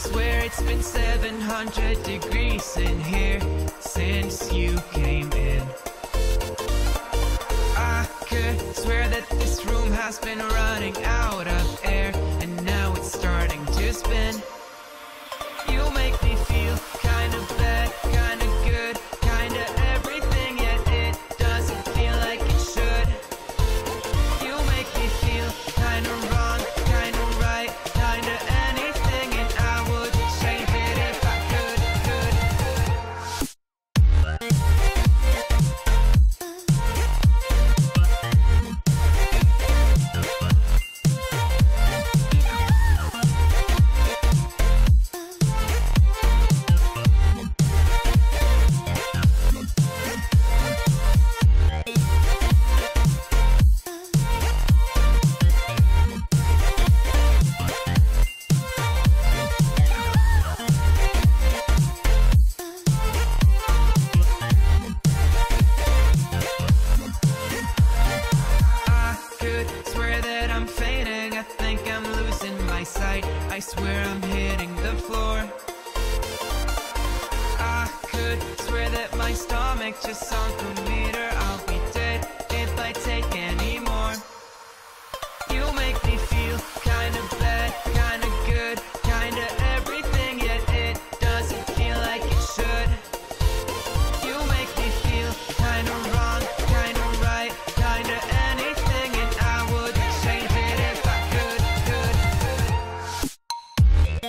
swear it's been 700 degrees in here since you came in. I could swear that this room has been running out of air, sight. I swear I'm hitting the floor. I could swear that my stomach just sunk a meal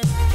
Bye.